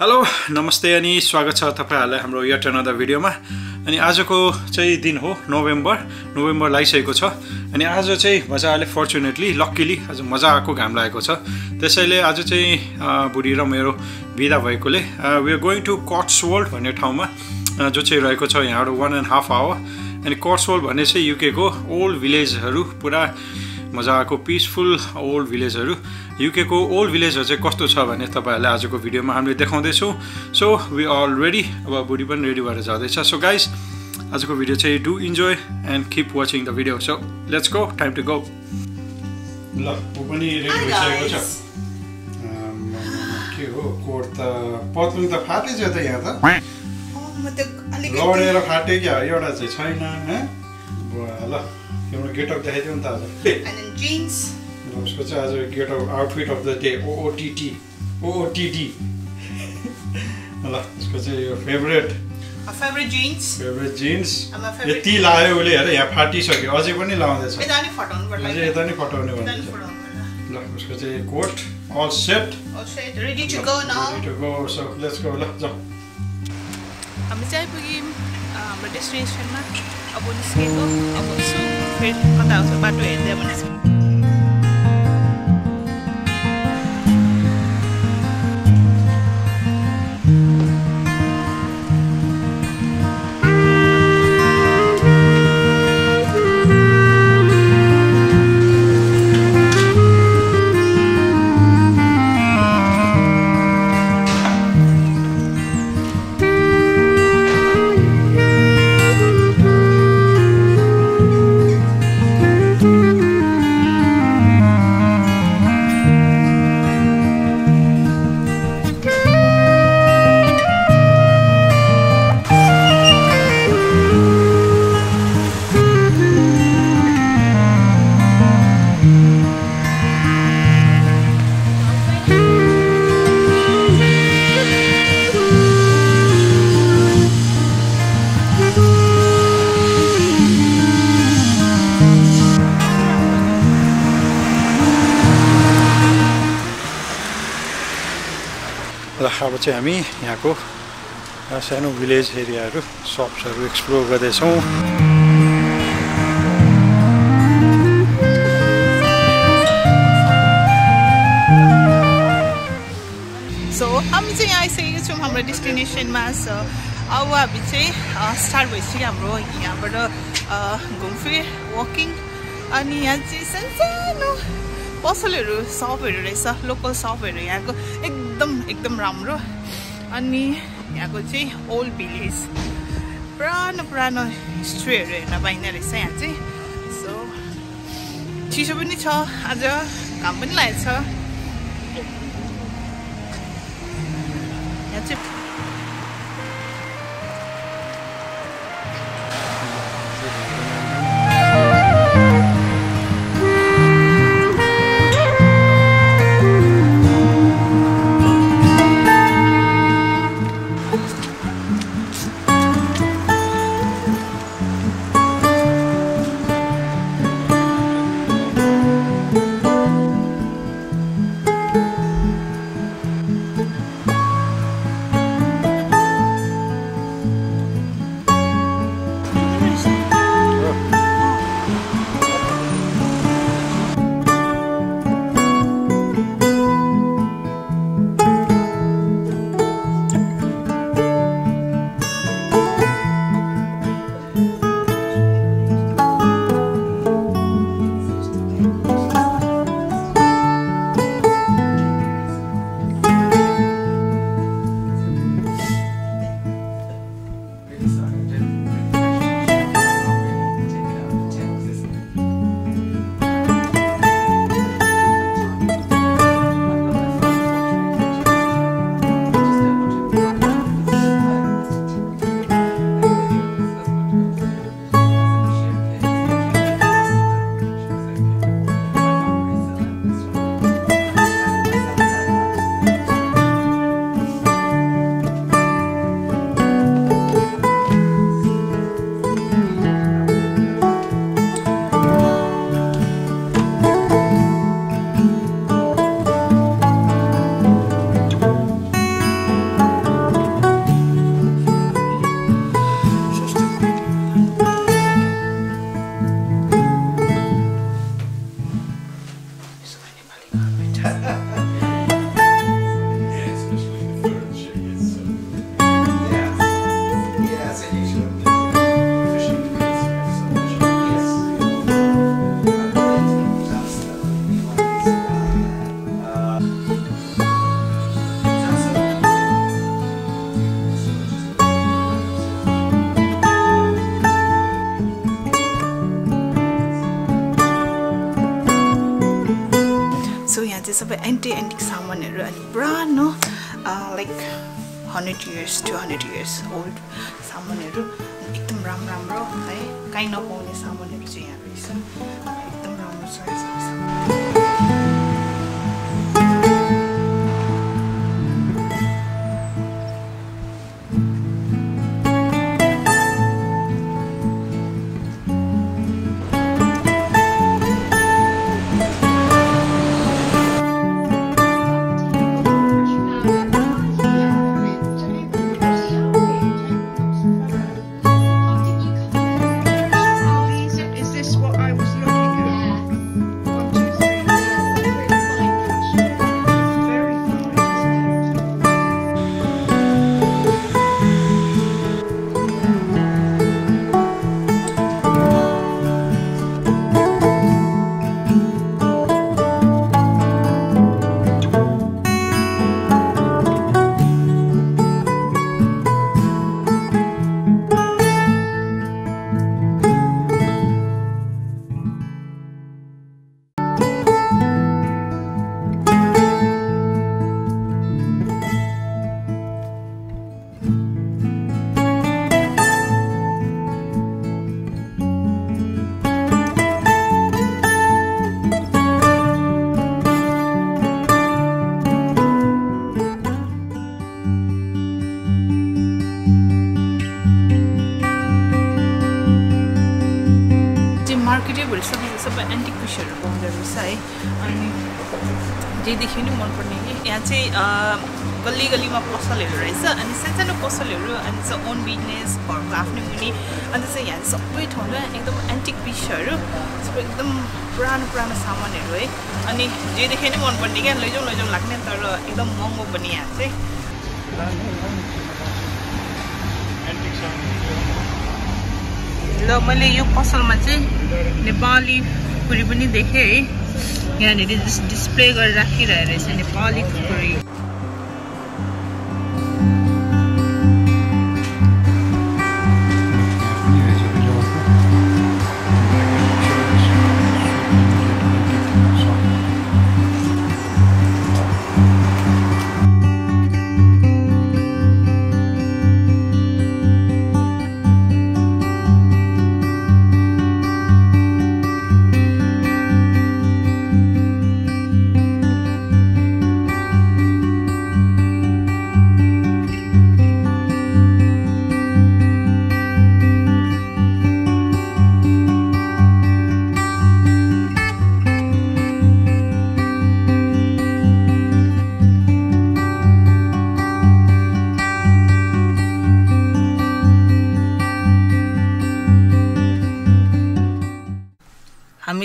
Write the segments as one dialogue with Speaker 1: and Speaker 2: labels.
Speaker 1: Hello नमस्ते अनि स्वागत छ तपाईँहरूलाई हाम्रो यट अनदर भिडियोमा। अनि आजको चाहिँ दिन हो नोभेम्बर। नोभेम्बर लागिसकेको छ। अनि आज चाहिँ मजाले फर्चुनेटली लक्किली आज मजाको घाम लागेको छ। त्यसैले आज चाहिँ बुढी र मेरो बिदा भएकोले we are going to Cotswolds भन्ने ठाउँमा जो चाहिँ रहेको छ यहाँबाट वान एन्ड हाफ आवर अनि कट्स वर्ल्ड भन्ने चाहिँ युकेको ओल्ड भिलेजहरू पुरा मजाको पिसफुल ओल्ड भिलेजहरू युकेको ओल्ड भिलेजहरू चाहिँ कस्तो छ भने तपाईँहरूलाई आजको भिडियोमा हामीले देखाउँदैछौँ। सो वी अल रेडी अब बुढी पनि रेडी भएर जाँदैछ। सो गाइस आजको भिडियो चाहिँ do enjoy and keep watching the video so let's go time to go ल ऊ पनि रेडी भइसकेको छ। के हो? कोट त पत्लुङ त फाटेछ त यहाँ त? लडेर फाट्यो क्या? एउटा चाहिँ छैन ल। एउटा गेटअप देखाइदियो नि त आज। उसको चाहिँ आज get outfit of the day OOTT OOTD ल उसको चाहिँ यो favourite.
Speaker 2: Favourite jeans
Speaker 1: favourite jeans यति लायो उसले हेर यहाँ फाटिसक्यो। अझै पनि लाउँदैछ। अझै यता नै फटाउने भन्दैछ ल उसको चाहिँ coat all set
Speaker 2: ready to go now
Speaker 1: to go so let's go ल जाऊ।
Speaker 2: हामी चाहिँ आइपुग्यौँ हाम्रो डेस्टिनेसनमा। अब निस्केको अब Okay. I was about to
Speaker 1: end them चाहिँ हामी यहाँको सानो भिलेज एरियाहरू सप्सहरू एक्सप्लोर गर्दैछौँ।
Speaker 2: हामी चाहिँ यहाँ आइसकेको छौँ हाम्रो डेस्टिनेसनमा सो अब हामी चाहिँ स्टार्ट भइसक्यो हाम्रो यहाँबाट घुमफिर वकिङ अनि यहाँ चाहिँ सानो पसलहरू सपहरू रहेछ लोकल सपहरू यहाँको एकदम एकदम राम्रो। अनि यहाँको चाहिँ ओल्ड भिलेज पुरानो पुरानो हिस्ट्रीहरू हेर्न पाइने रहेछ यहाँ चाहिँ। सो चिसो पनि छ आज घाम पनि लागेको छ। यहाँ चाहिँ सबै एन्टी एन्टिक सामानहरू अनि पुरानो like hundred years to hundred years old सामानहरू एकदम राम्रो राम्रो है काहीँ नपाउने सामानहरू चाहिँ यहाँ रहेछ। मार्केटैभरि सबै सबै एन्टिक पिसहरू पाउँदो रहेछ है अनि जेदेखि नि मनपर्ने कि यहाँ चाहिँ गल्ली गल्लीमा पसलहरू रहेछ। अनि सानसानो पसलहरू अनि चाहिँ ओन बिजनेस घरको आफ्नै मुनि। अन्त चाहिँ यहाँ सबै ठाउँमा एकदम एन्टिक पिसहरू सबै एकदम पुरानो पुरानो सामानहरू है। अनि जेदेखि नै मनपर्ने क्या लैजाउँ लैजाउँ लाग्ने तर एकदम महँगो पनि यहाँ चाहिँ। ल मैले यो पसलमा चाहिँ नेपाली खुकुरी पनि देखेँ है यहाँनिर डिस डिस्प्ले गरेर राखिरहेको रहेछ नेपाली खुकुरी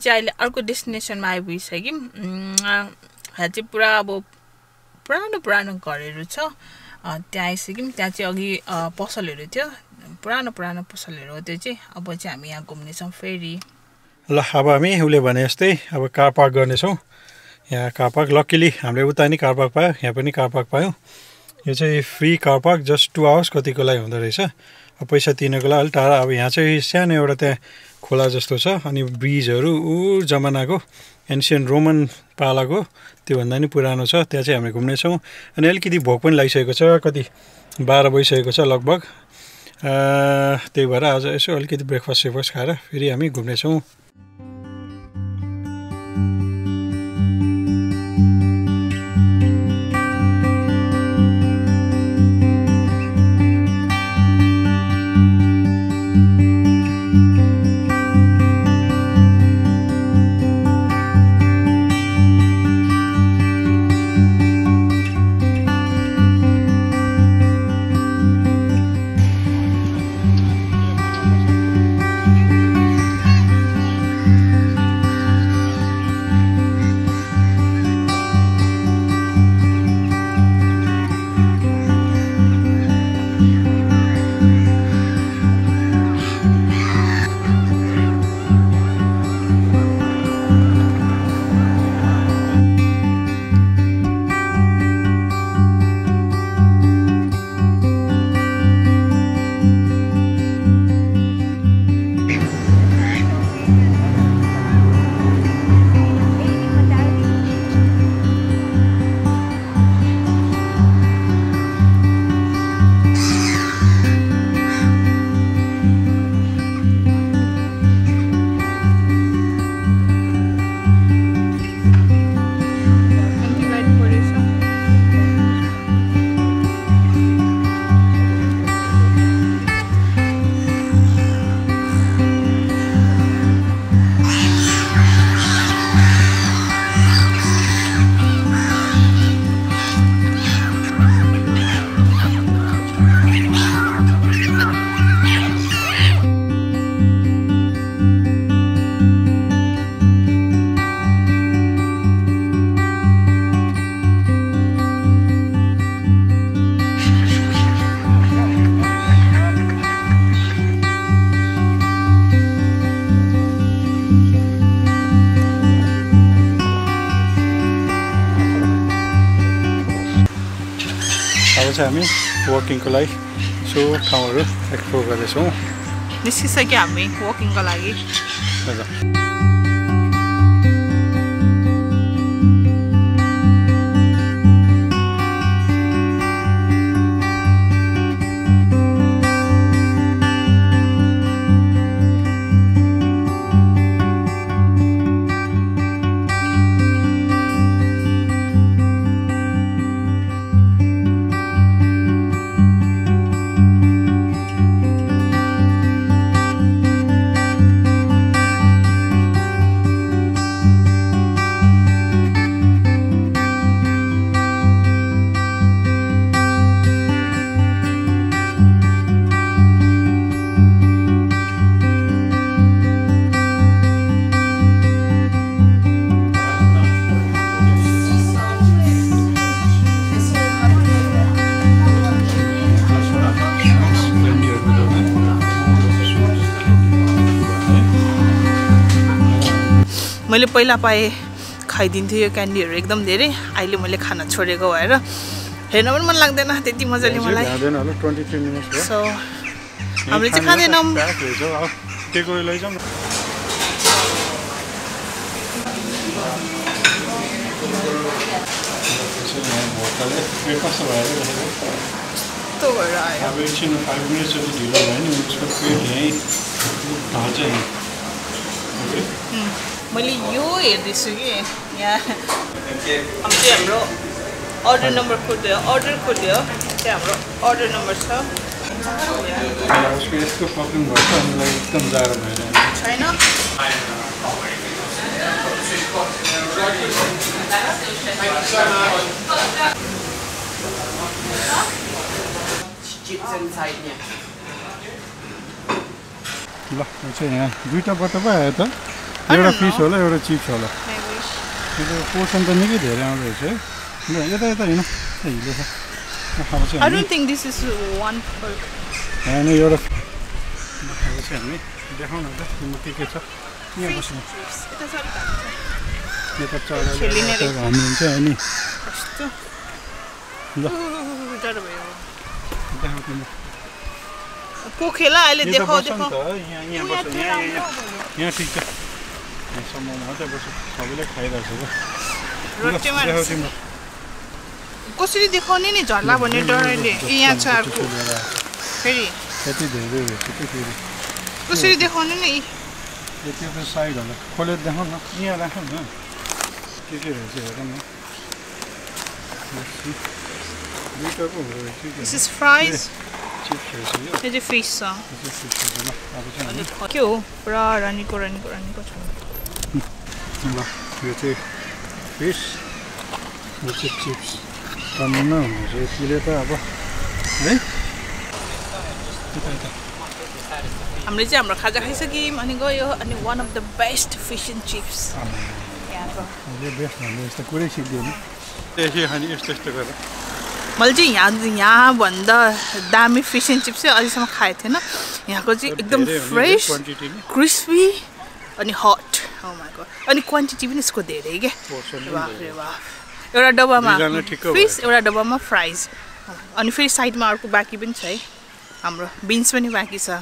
Speaker 2: चाहिँ अहिले अर्को डेस्टिनेसनमा आइपुगिसक्यौँ यहाँ चाहिँ पुरा अब पुरानो पुरानो घरहरू छ। त्यहाँ आइसक्यौँ। त्यहाँ चाहिँ अघि पसलहरू थियो। पुरानो पुरानो पसलहरू हो त्यो चाहिँ। अब चाहिँ हामी यहाँ घुम्नेछौँ फेरि।
Speaker 1: ल अब हामी उसले भने जस्तै अब कार पार्क गर्नेछौँ। यहाँ कार पार्क लक्किली हामीले उता नि कार पार्क पायो यहाँ पनि कार पार्क पायौँ। यो चाहिँ free car park just two hours कतिको लागि हुँदो रहेछ। पैसा तिर्नको लागि अलिक टाढा अब यहाँ चाहिँ सानो एउटा त्यहाँ खोला जस्तो छ अनि ब्रिजहरू ऊ जमानाको एन्सियन रोमन पालाको त्योभन्दा नि पुरानो छ त्यहाँ चाहिँ हामी घुम्नेछौँ। अनि अलिकति भोक पनि लागिसकेको छ कति बाह्र बजिसकेको छ लगभग। त्यही भएर आज यसो अलिकति ब्रेकफास्ट सेकफास्ट खाएर फेरि हामी घुम्नेछौँ। हामी वकिङको लागि सो ठाउँहरू एक्सप्लोर गर्दैछौँ।
Speaker 2: निस्किसक्यो हामी वकिङको लागि।
Speaker 1: हजुर।
Speaker 2: मैले पहिला पाएँ खाइदिन्थेँ यो क्यान्डीहरू एकदम धेरै। अहिले मैले खान छोडेको भएर हेर्न पनि मन लाग्दैन त्यति मजाले मलाई। सो हामीले चाहिँ खाँदैनौँ।
Speaker 1: अब भएर
Speaker 2: आयो।
Speaker 1: एकछिन फाइभ मिनट्स जति ढिलो भयो नि उसको पेट यहीँ ढाँचा यहीँ। ओके
Speaker 2: मैले यो हेर्दैछु कि यहाँ अब चाहिँ हाम्रो अर्डर नम्बर खोल्यो अर्डर खोल्यो चाहिँ हाम्रो अर्डर नम्बर छ
Speaker 1: प्रब्लम भएछ हामीलाई एकदम जाडो भएर
Speaker 2: छैन.
Speaker 1: ल यो चाहिँ यहाँ दुइटा बट्टा पो आयो त एउटा पिस होला एउटा चिप्स होला पोर्सन त निकै धेरै आउँदो रहेछ है ल यता यता हिलो छ होइन एउटा त के के छ यहाँ बस्नु
Speaker 2: यता
Speaker 1: चढा ल तिम्रो
Speaker 2: पोखेला अहिले देखाउ
Speaker 1: यहाँ ठिक छ यहाँसम्म मात्रै बस्छ सबैले खाइरहेको छ
Speaker 2: कसरी देखाउने नि झर्ला भन्ने डरले यहाँ छ अर्को फेरि
Speaker 1: धेरै
Speaker 2: कसरी देखाउने नि
Speaker 1: यति साइड होला खोलेर देखाउ न यहाँ राखौँ न के के रहेछ हेरौँ न रहेछ कि
Speaker 2: चाहिँ फिस छ हो पुरा रानीको रानीको रानीको छ
Speaker 1: ल यो चाहिँ फिस यो चाहिँ चिप्स टन्न हुँदैछ यतिले त अब है
Speaker 2: हामीले चाहिँ हाम्रो खाजा खाइसक्यौँ अनि गयो अनि one of the best fish and chips
Speaker 1: best भन्ने यस्तो कुरै सिक्दैन खाने यस्तो यस्तो गरेर
Speaker 2: मैले चाहिँ यहाँ यहाँभन्दा दामी फिस एन्ड चिप्स चाहिँ अहिलेसम्म खाएको थिएन यहाँको चाहिँ एकदम फ्रेस क्रिस्पी अनि हट माइको अनि क्वान्टिटी पनि यसको धेरै क्या रे एउटा डब्बामा फिस एउटा डब्बामा फ्राइज अनि फेरि साइडमा अर्को बाँकी पनि छ है हाम्रो बिन्स पनि बाँकी छ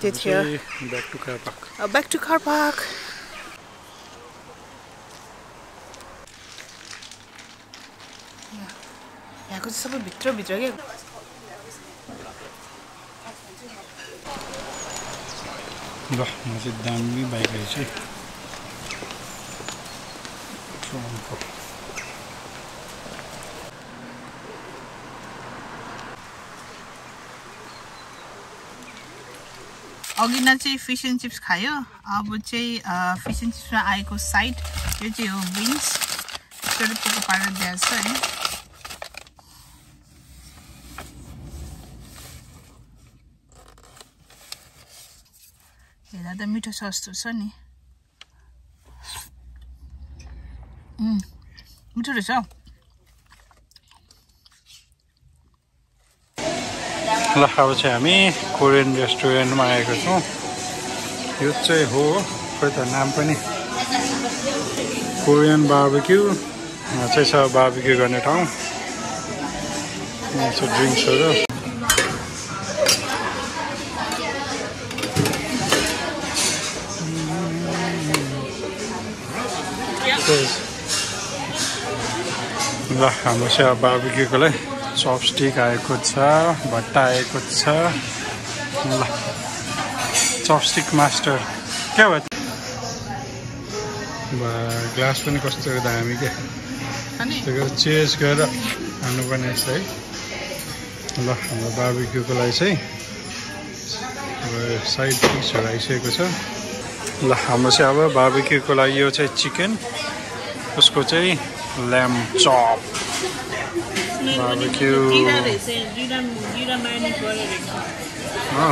Speaker 2: त्यो थियो
Speaker 1: back to car park
Speaker 2: back to car park यहाँको चाहिँ सबै भित्रभित्र के
Speaker 1: ल म चाहिँ दामी बाइक रहेछ
Speaker 2: अघि न चाहिँ फिस एन्ड चिप्स खायो अब चाहिँ फिस एन्ड चिप्समा आएको साइड यो चाहिँ हो बिन्स टुप्पो पारेर दिएको छ है त मिठो छ जस्तो छ नि। मिठो रहेछ हौ।
Speaker 1: ल अब चाहिँ हामी कोरियन रेस्टुरेन्टमा आएको छौँ। यो चाहिँ हो खोइ त नाम पनि। कोरियन बार्बिक्यू चाहिँ छ बार्बिक्यू गर्ने ठाउँ। ड्रिङ्क्सहरू ल हाम्रो चाहिँ अब बार्बिक्यूको लागि चपस्टिक आएको छ भट्टा आएको छ। ल चपस्टिक मास्टर। क्या भयो? ग्लास पनि कस्तो दामी क्या त्यो गरेर चेन्ज गरेर हाल्नुपर्ने रहेछ है। ल हाम्रो बार्बिक्यूको लागि चाहिँ अब साइड डिसहरू आइसकेको छ। ल हाम्रो चाहिँ अब बार्बिक्यूको लागि यो चाहिँ चिकन। उसको चाहिँ चप बार्बिक्यू हो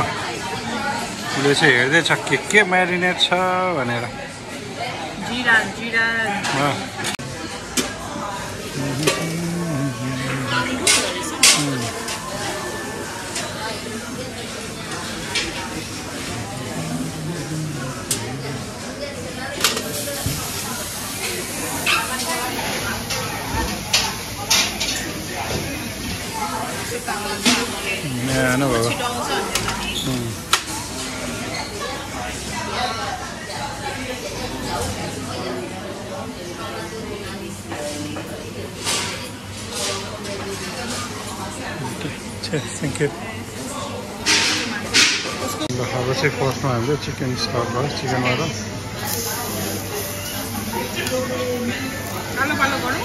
Speaker 1: उसले चाहिँ हेर्दैछ के के म्यारिनेट छ भनेर
Speaker 2: जिरा जिरा
Speaker 1: हो। न्यानो भयो
Speaker 2: छिटो आउँछ
Speaker 1: उम्. थ्याङ्क यू ल अब चाहिँ फर्स्टमा हाम्रो चिकन स्टार्ट भयो चिकनबाट
Speaker 2: कालो कालो गरौँ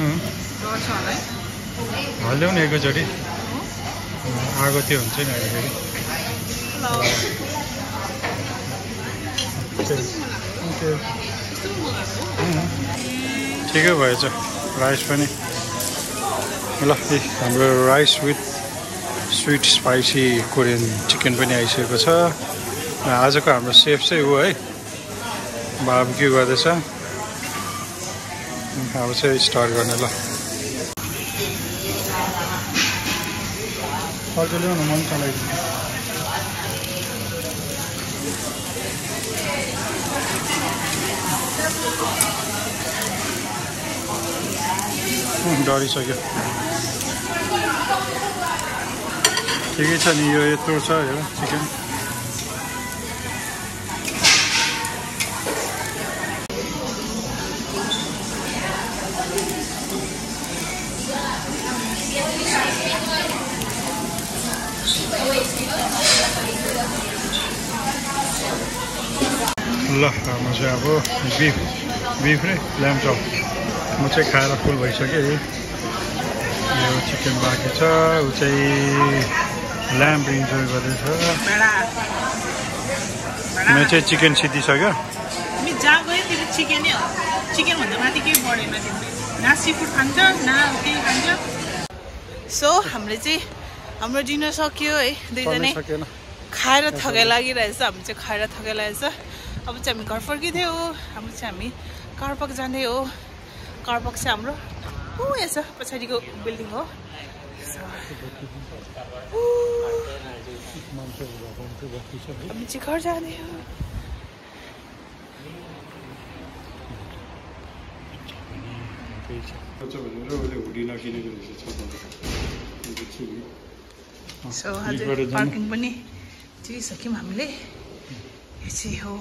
Speaker 1: उम्.
Speaker 2: डर छ होला है
Speaker 1: हालिदेऊ न एकैचोटि। आगो त्यो हुन्छ नि अहिले फेरि. ठिकै भएछ राइस पनि। ल हाम्रो rice with sweet spicy Korean chicken पनि आइसकेको छ। आजको हाम्रो सेफ चाहिँ हो है। बाबक्यू गर्दैछ। अब चाहिँ स्टार्ट गर्ने ल। अर्को ल्याउन मन चलाइदिनु। उम्, डढिसक्यो ठिकै छ नि यो यत्रो छ हेर चिकन। ल म चाहिँ अब बिफ बिफ र ल्याम्प चप म चाहिँ खाएर फुल भइसकेँ यो चिकन बाँकी छ ऊ चाहिँ ल्याम्प इन्जोय गर्दैछ। म चाहिँ चिकन सिद्धिसक्यो।
Speaker 2: हो। न सी न हामीले चाहिँ हाम्रो डिनर सक्यो है। दुईजनै खाएर थकाइ लागिरहेछ हामी चाहिँ खाएर थकाइ लागेछ अब चाहिँ हामी घर फर्किँदै हो। हाम्रो चाहिँ हामी कारपाक जाँदै हो। कारपाक चाहिँ हाम्रो ऊ यहाँ छ पछाडिको बिल्डिङ हो। हामी चाहिँ घर जाँदै हो। सो हजुर पार्किङ पनि चिरिसक्यौँ हामीले। यो चाहिँ हो।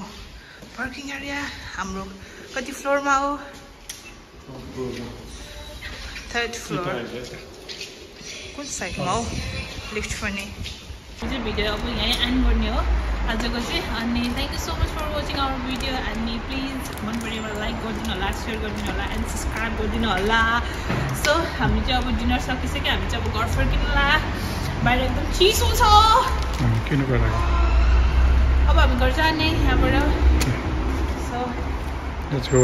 Speaker 2: पार्किङ एरिया हाम्रो कति फ्लोरमा हो? थर्ड फ्लोर कुन साइडमा हो? लिफ्ट पनि। चाहिँ भिडियो अब यहीँ एन्ड गर्ने हो। आजको चाहिँ अनि thank you so much for watching our video अनि प्लिज मन पऱ्यो भने लाइक गरिदिनु होला सेयर गरिदिनु होला एन्ड सब्सक्राइब गरिदिनु होला। सो हामी चाहिँ अब डिनर सकिसक्यो हामी चाहिँ अब घर फर्किनुला बाहिर एकदम चिसो छ। अब हामी घर जाने यहाँबाट सो
Speaker 1: लेट्स गो